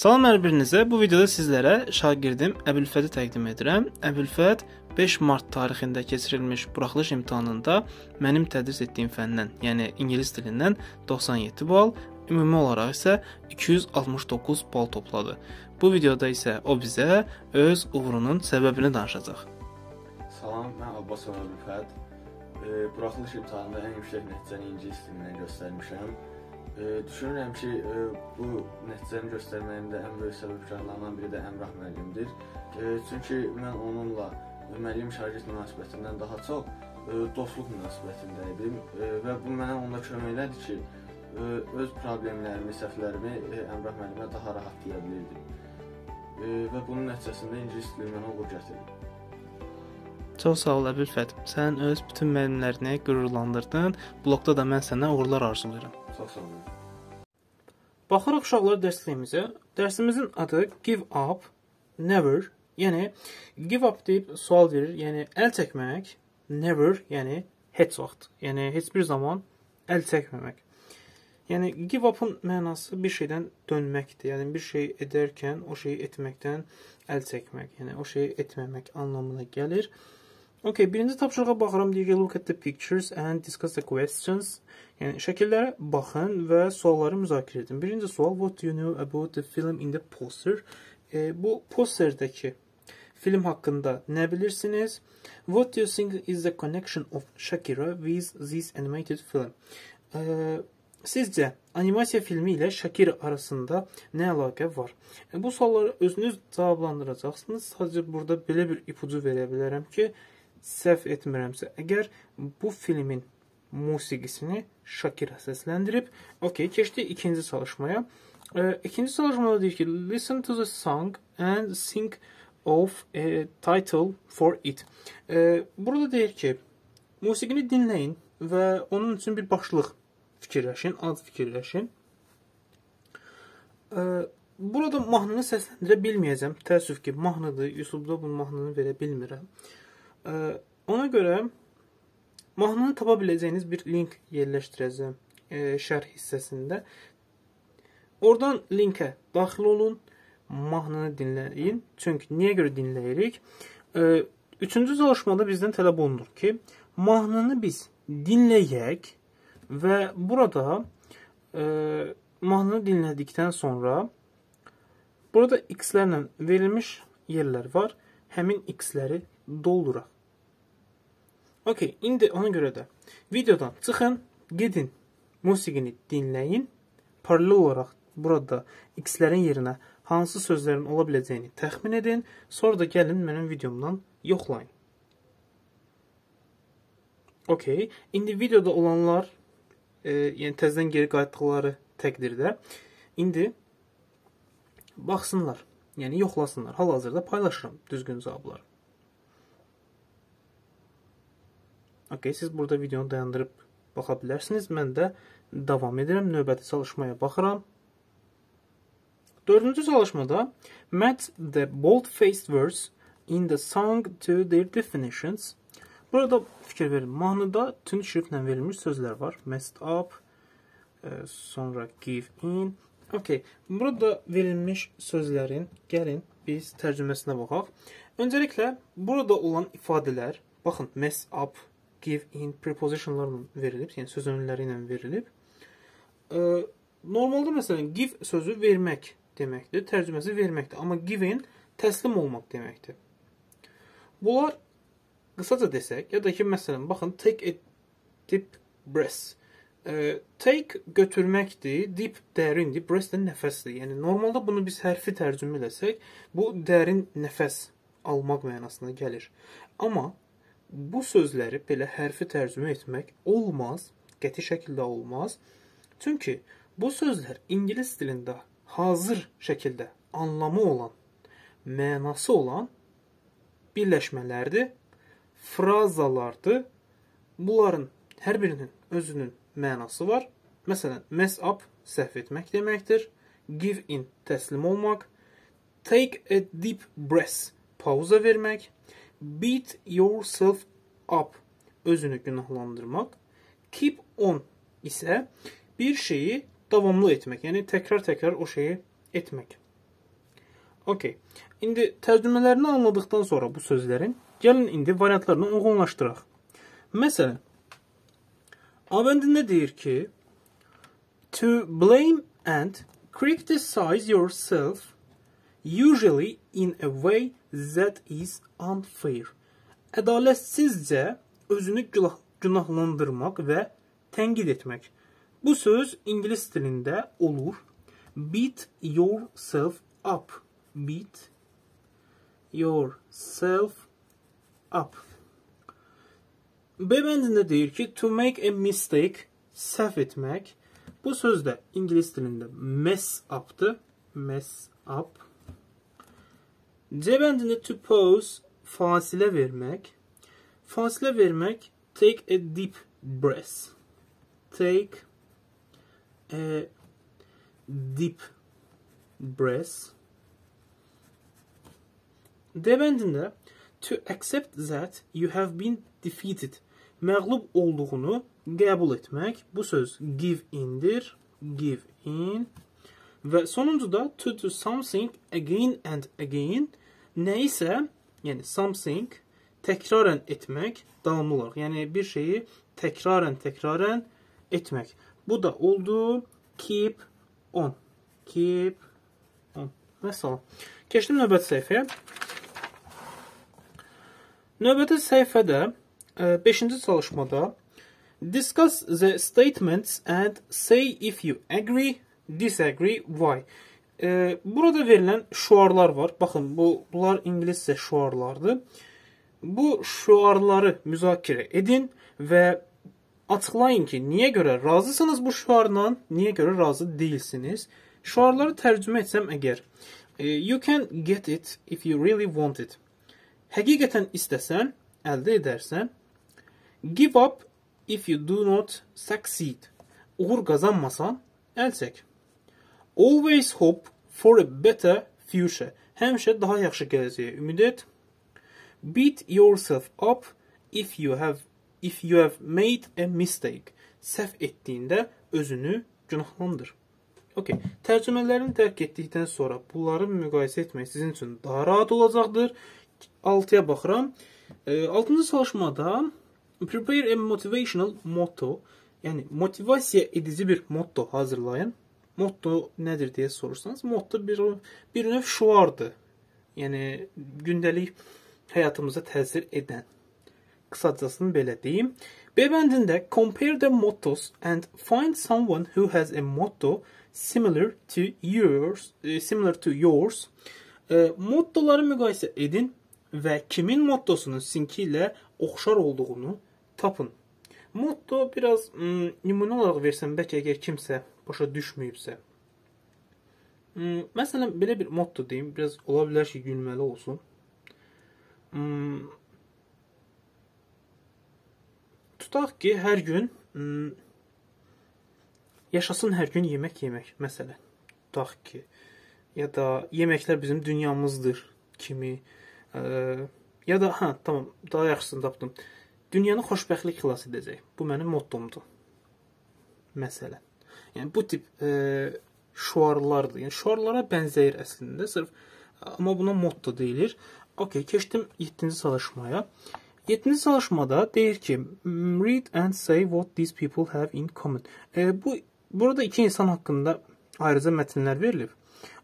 Salam hər birinizə. Bu videoda sizlərə şagirdim Əbülfədi təqdim edirəm. Əbülfəd 5 mart tarixində keçirilmiş buraxılış imtahanında mənim tədris etdiyim fəndən, yəni ingilis dilindən 97 bal, ümumi olaraq isə 269 bal topladı. Bu videoda isə o bizə öz uğurunun səbəbini danışacaq. Salam, mən Abbas Əbülfəd. E, buraxılış imtahanında ən yüksək nəticəni ingilis dilindən göstərmişəm. E, düşünürəm ki, e, bu nəticəni göstərməyimdə ən böyük səbəbkarlarından biri də Əmrah müəllimdir. E, çünki mən onunla müəllim-şagird münasibətindən daha çox e, dostluq münasibətində idim e, və bu mənə onda kömək elədi ki, e, öz problemlərimi, səhvlərimi e, Əmrah müəllimə daha rahat deyə bilirdim. E, və bunun nəticəsində ingilis dili mənə uğur gətirdi. Çox sağ ol Əbülfət. Sən öz bütün müəllimlərini qürurlandırdın. Blokda da mən sənə uğurlar arzulayıram. Baxırıq uşaqlar dərsliyimizə. Dərsimizin adı Give up, Never. Yəni give up deyib sual verir. Yəni əl çəkmək, never, yəni heç vaxt. Yəni heç bir zaman əl çəkməmək. Yəni give up-ın mənası bir şeydən dönməkdir. Yəni bir şey edərkən o şeyi etməkdən əl çəkmək, yəni o şeyi etməmək anlamına gəlir. Okay, birinci tapşırığa baxıram. Deyir ki, look at the pictures and discuss the questions. Yəni şəkillərə baxın və sualları müzakirə edin. Birinci sual, what do you know about the film in the poster? E, bu posterdəki film haqqında nə bilirsiniz? What do you think is the connection of Shakira with this animated film? E, sizcə animasiya filmi ilə Shakira arasında nə əlaqə var? E, bu sualları özünüz cavablandıracaqsınız. Sadəcə burada belə bir ipucu verə bilərəm ki, səhv etmirəmsə, əgər bu filmin musiqisini Shakira səsləndirib, okey, keçdik ikinci çalışmaya. E, ikinci çalışmada deyir ki, listen to the song and sing of a title for it. E, burada deyir ki, musiqini dinləyin və onun üçün bir başlıq fikirləşin, ad fikirləşin. E, burada mahnını səsləndirə bilməyəcəm. Təəssüf ki, mahnıdır. YouTube-da bu mahnını verə bilmirəm. E, ona görə mahnını tapa biləcəyiniz bir link yerləşdirəcəm şərh hissəsində. Oradan linkə daxil olun, mahnını dinləyin. Çünki niyə görə dinləyirik? Üçüncü çalışmada bizdən tələb olunur ki, mahnını biz dinləyək və burada mahnını dinlədikdən sonra burada x-lərlə verilmiş yerlər var. Həmin x-ləri dolduraq. Okay, indi ona görə də videodan çıxın, gedin, musiqini dinləyin. Paralel olaraq burada x-lərin yerinə hansı sözlərin ola biləcəyini təxmin edin, sonra da gəlin mənim videomdan yoxlayın. Okay, indi videoda olanlar, e, yəni təzədən geri qayıtdıqları təqdirdə indi baxsınlar, yəni yoxlasınlar. Hal-hazırda paylaşıram düzgün cavabları. Okay, siz burada videonu dayandırıb baxa bilərsiniz. Mən də davam edirəm. Növbəti çalışmaya baxıram. Dördüncü çalışmada match the bold-faced words in the song to their definitions. Burada fikir verin. Mahnıda tünd şriftlə verilmiş sözlər var. Messed up, e, sonra give in. Okay. Burada verilmiş sözlərin gəlin biz tərcüməsinə baxaq. Öncəliklə burada olan ifadələr, baxın, mess up, give in prepositionlarla verilib, yəni söz önləri ilə verilib. E, normalda məsələn give sözü vermək deməkdir, tərcüməsi verməkdir. Amma given təslim olmaq deməkdir. Bunlar qısaca desək, ya da ki məsələn baxın take a deep breath. E, take götürməkdir, deep dərindir, breath də nəfəsdir. Yəni normalda bunu biz hərfi tərcümə etsək, bu dərin nəfəs almaq mənasına gəlir. Amma bu sözləri belə hərfi tərcümə etmək olmaz, qəti şəkildə olmaz. Çünki bu sözlər ingilis dilində hazır şəkildə anlamı olan, mənası olan birləşmələrdir, frazalardır. Bunların hər birinin özünün mənası var. Məsələn, mess up səhv etmək deməkdir. Give in təslim olmaq. Take a deep breath pauza vermək beat yourself up özünü günahlandırmaq. Keep on isə bir şeyi davamlı etmək, yəni təkrar-təkrar o şeyi etmək. Okay. İndi tərcümələrini anladıqdan sonra bu sözlərin, gəlin indi variantlarını uyğunlaşdıraq. Məsələn, Avendində deyir ki, to blame and criticize yourself usually in a way that is unfair. Ədalətsizcə özünü günahlandırmaq və tənqid etmək. Bu söz ingilis dilində olur. Beat yourself up. Beat yourself up. B bəndində deyir ki, to make a mistake, səhv etmək. Bu söz də ingilis dilində mess up-dır. Mess up. C bəndində to pause, fasilə vermək. Fasilə vermək, take a deep breath. Take a deep breath. D bəndində to accept that you have been defeated. Məğlub olduğunu qəbul etmək. Bu söz give indir. Give in. Və sonuncuda to do something again and again. Nə isə, yəni something təkrarən etmək, davamlı olaraq. Yəni bir şeyi təkrarən, təkrarən etmək. Bu da oldu keep on. Keep on. Məsələn, keçdim növbəti səhifəyə. Növbəti səhifədə 5-ci e, çalışmada discuss the statements and say if you agree, disagree, why. E, burada verilən şüarlar var. Baxın, bu bunlar ingiliscə şüarlardır. Bu şüarları müzakirə edin və açıqlayın ki, niyə görə razısınız bu şüarla, niyə görə razı deyilsiniz. Şüarları tərcümə etsəm əgər, e, you can get it if you really want it həqiqətən istəsən, əldə edərsən. Give up if you do not succeed. Uğur qazanmasan, əl çək. Always hope for a better future. Həmişə daha yaxşı gələcəyə ümid et. Beat yourself up if you have if you have made a mistake. Səhv etdiyində özünü günahlandır. Okay. Tərcümələrini dərk etdikdən sonra bunları müqayisə etmək sizin üçün daha rahat olacaqdır. 6-ya baxıram. 6-cı çalışmada prepare a motivational motto, yəni motivasiya edici bir motto hazırlayın. Motto nədir deyə sorursanız, motto bir bir növ şüardır. Yəni gündəlik həyatımıza təsir edən. Qısacasını belə deyim. B bəndində compare the mottos and find someone who has a motto similar to yours, similar to yours. E, mottoları müqayisə edin və kimin mottosunun sizinki ilə oxşar olduğunu tapın. Motto biraz ım, nümunə olaraq versəm, bəlkə əgər kimsə başa düşməyibsə. Im, məsələn, belə bir motto deyim, biraz ola bilər ki, gülməli olsun. Im, tutaq ki, hər gün ım, yaşasın hər gün yemək yemək, məsələn. Tutaq ki, ya da yeməklər bizim dünyamızdır kimi ya da hə, tamam, daha yaxşısını tapdım. Dünyanı xoşbəxtlik xilas edəcək. Bu mənim mottomdur. Məsələn. Yəni bu tip e, şüarlardır. Yəni şüarlara bənzəyir əslində, sırf amma buna motto deyilir. Okay, keçdim 7-ci çalışmaya. 7-ci çalışmada deyir ki, read and say what these people have in common. E, bu burada iki insan haqqında ayrıca mətnlər verilib.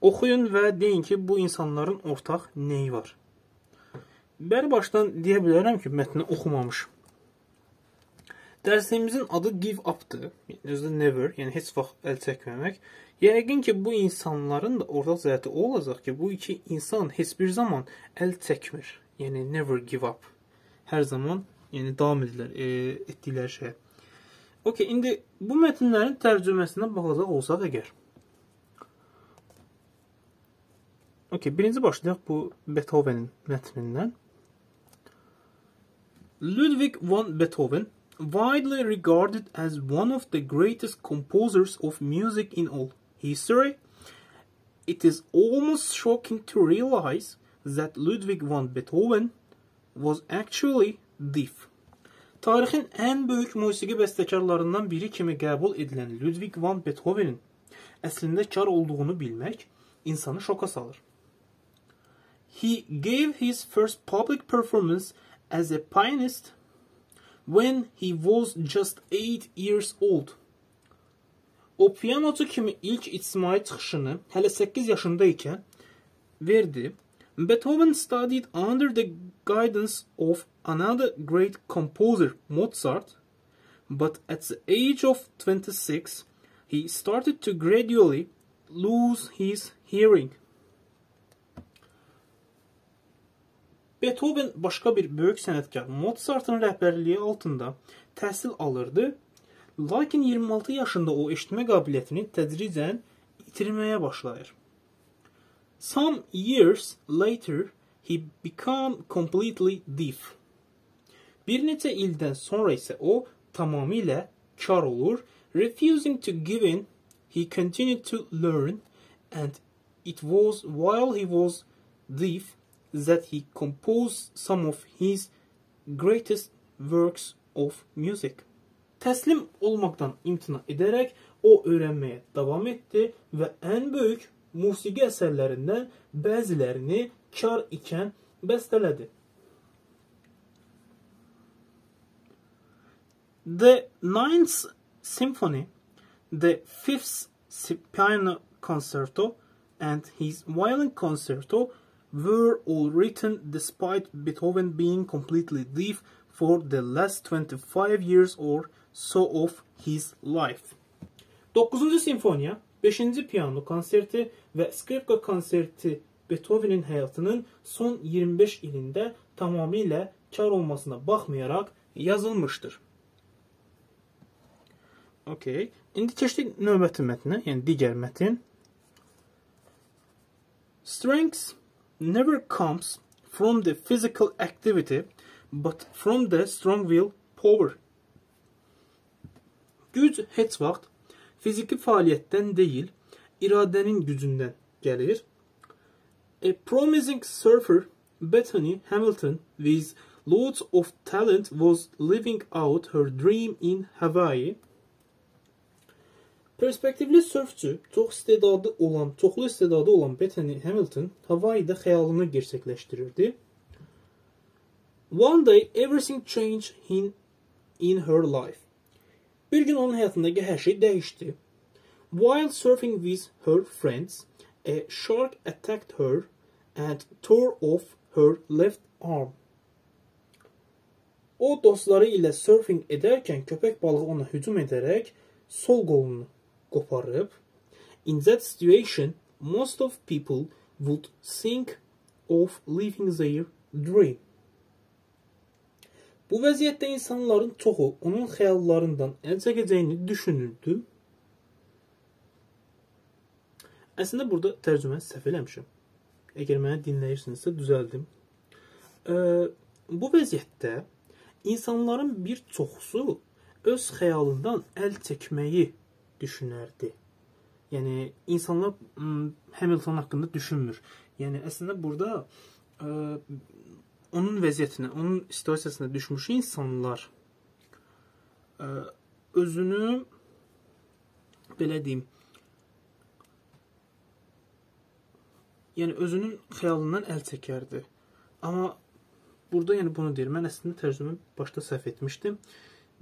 Oxuyun və deyin ki, bu insanların ortaq nəyi var? Bəri başdan deyə bilərəm ki, mətni oxumamışam. Dərsimizin adı give up-dır. Özü never, yəni heç vaxt əl çəkməmək. Yəqin ki, bu insanların da ortaq zəti o olacaq ki, bu iki insan heç bir zaman əl çəkmir. Yəni never give up. Hər zaman yəni davam edirlər e, etdikləri şeyə. Okay, indi bu mətnlərin tərcüməsinə baxacaq olsaq əgər. Okay, birinci başlayaq bu Beethovenin mətnindən. Ludwig van Beethoven, widely regarded as one of the greatest composers of music in all history, it is almost shocking to realize that Ludwig van Beethoven was actually deaf. Tarixin ən böyük musiqi bəstəkarlarından biri kimi qəbul edilən Ludwig van Beethovenin əslində kar olduğunu bilmək insanı şoka salır. he gave his first public performance as a pianist when he was just 8 years old. O piyanoçu kimi ilk ictimai çıxışını hələ 8 yaşında verdi. Beethoven studied under the guidance of another great composer, Mozart, but at the age of 26, he started to gradually lose his hearing. Beethoven başqa bir böyük sənətkar Mozartın rəhbərliyi altında təhsil alırdı Lakin 26 yaşında o eşitmə qabiliyyətini tədricən itirməyə başlayır. Some years later he became completely deaf. Bir neçə ildən sonra isə o tamamilə kar olur. Refusing to give in, he continued to learn and it was while he was deaf that he composed some of his greatest works of music. Təslim olmaqdan imtina edərək o öyrənməyə davam etdi və ən böyük musiqi əsərlərindən bəzilərini kar ikən bəstələdi. The Ninth Symphony, the Fifth Piano Concerto, and his Violin Concerto were all written despite Beethoven being completely deaf for the last 25 years or so of his life. 9-cu simfoniya, 5-ci piano konserti və skripka konserti Beethovenin həyatının son 25 ilində tamamilə kar olmasına baxmayaraq yazılmışdır. Okay. İndi keçdik növbəti mətnə, yəni digər mətn. Strength never comes from the physical activity, but from the strong will power. Güc heç vaxt fiziki fəaliyyətdən deyil, iradənin gücündən gəlir. A promising surfer, Bethany Hamilton, with loads of talent, was living out her dream in Hawaii. Perspektivli sörfçü, çox istedadlı olan, çoxlu istedadlı olan Bethany Hamilton Hawaii'də xəyalını gerçəkləşdirirdi. One day everything changed in, in her life. Bir gün onun həyatındakı hər şey dəyişdi. While surfing with her friends, a shark attacked her and tore off her left arm. O dostları ilə surfing edərkən köpək balığı ona hücum edərək sol qolunu qoparıb. In that situation, most of people would think of living their dream. Bu vəziyyətdə insanların çoxu onun xəyallarından əl çəkəcəyini düşünürdü. Əslində burada tərcümə səhv eləmişəm. Əgər məni dinləyirsinizsə düzəldim. E, bu vəziyyətdə insanların bir çoxusu öz xəyalından əl çəkməyi düşünərdi. Yəni insanlar Hamilton haqqında düşünmür. Yəni əslində burada ə, onun vəziyyətinə, onun situasiyasına düşmüş insanlar ə, özünü belə deyim, yəni özünün xəyalından əl çəkərdi. Amma burada yəni bunu deyir. Mən əslində tərcümə başda səhv etmişdim.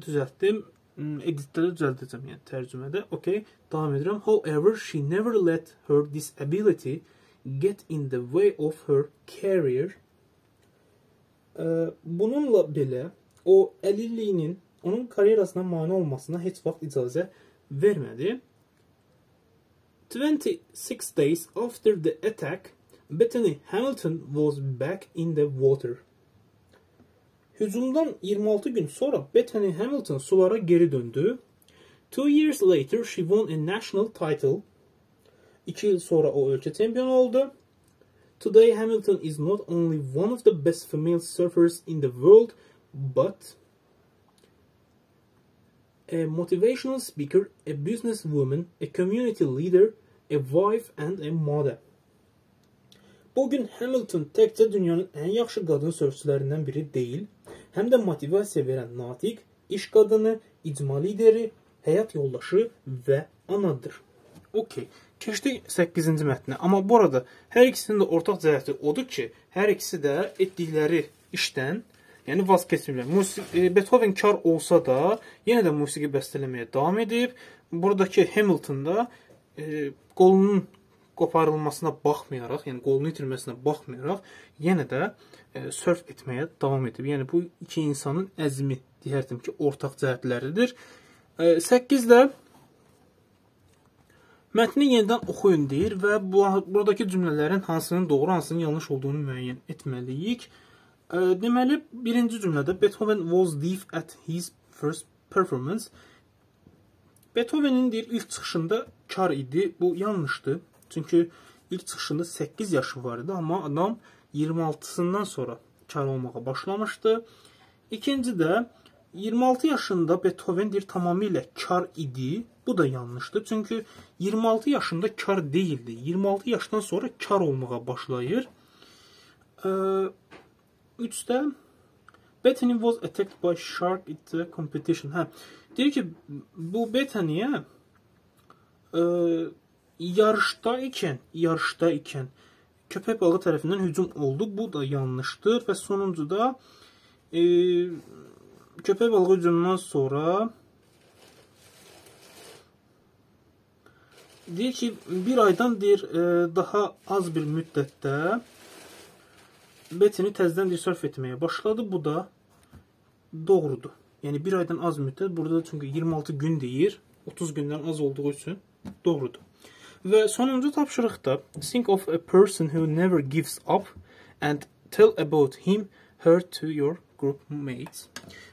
Düzəltdim. Editdə də düzəldəcəm, yəni tərcümədə. Okay, davam edirəm. However, she never let her disability get in the way of her career Bununla belə o əlilliyinin onun karyerasına mane olmasına heç vaxt icazə vermədi. 26 days after the attack, Bethany Hamilton was back in the water. Hücumdan 26 gün sonra Bethany Hamilton sulara geri döndü. Two years later she won a national title. İki yıl sonra o ölkə çempionu oldu. Today, Hamilton is not only one of the best female surfers in the world, but a motivational speaker, a businesswoman, a community leader, a wife and a mother. Bugün Hamilton təkcə dünyanın ən yaxşı qadın sörfçülərindən biri deyil, həm də motivasiya verən natiq, iş qadını, icma lideri, həyat yoldaşı və anadır. okey. Keçdik 8-ci mətnə. Amma bu arada hər ikisinin də ortaq cəhəti odur ki, hər ikisi də etdikləri işdən, yəni vaz keçmirlər. Musiqi e, Beethoven kar olsa da, yenə də musiqi bəstələməyə davam edib. Buradakı Hamilton-da e, qolunun qoparılmasına baxmayaraq, yəni qolunu itirməsinə baxmayaraq, yenə də e, sörf etməyə davam edib. Yəni bu iki insanın əzmi deyərdim ki, ortaq cəhətləridir. E, 8 də Mətni yenidən oxuyun deyir və bu buradakı cümlələrin hansının doğru, hansının yanlış olduğunu müəyyən etməliyik. E, deməli, birinci cümlədə Beethoven was deaf at his first performance. Beethovenin deyir ilk çıxışında kar idi. Bu yanlışdır. Çünki ilk çıxışında 8 yaşı var idi, amma adam 26-sından sonra kar olmağa başlamışdı. İkinci də 26 yaşında Beethoven deyir tamamilə kar idi. Bu da yanlışdır. Çünki 26 yaşında kar değildi. 26 yaşdan sonra kar olmağa başlayır. Ee, 3-də Bethany was attacked by shark at the competition. Hə. Deyir ki, bu Bethany'yə yarışda ikən, yarışda ikən köpək balığı tərəfindən hücum oldu. Bu da yanlışdır və sonuncuda e, köpək balığı hücumundan sonra deyir ki, bir aydan deyir e, daha az bir müddətdə Betini təzədən deyir sörf etməyə başladı. Bu da doğrudur. Yəni bir aydan az müddət burada çünki 26 gün deyir. 30 gündən az olduğu üçün doğrudur. Və sonuncu tapşırıqda think of a person who never gives up and tell about him her to your group mates.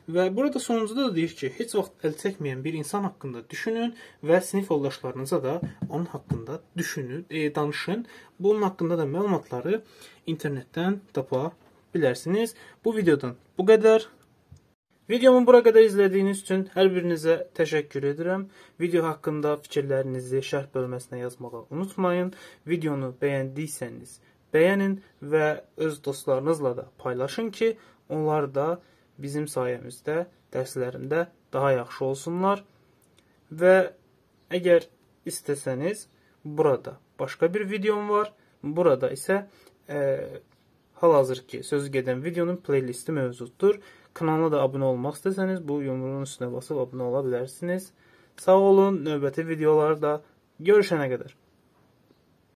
Və burada sonuncuda da deyir ki, heç vaxt əl çəkməyən bir insan haqqında düşünün və sinif yoldaşlarınıza da onun haqqında düşünün, e, danışın. Bunun haqqında da məlumatları internetdən tapa bilərsiniz. Bu videodan bu qədər. Videomu bura qədər izlədiyiniz üçün hər birinizə təşəkkür edirəm. Video haqqında fikirlərinizi şərh bölməsinə yazmağı unutmayın. Videonu bəyəndiysəniz bəyənin və öz dostlarınızla da paylaşın ki, onlar da bizim sayəmizdə dərslərində daha yaxşı olsunlar və əgər istəsəniz burada başqa bir videom var. Burada isə e, hal-hazırki sözü gedən videonun playlisti mövcuddur. Kanala da abunə olmaq istəsəniz bu yumruğun üstünə basıb abunə ola bilərsiniz. Sağ olun, növbəti videolarda görüşənə qədər.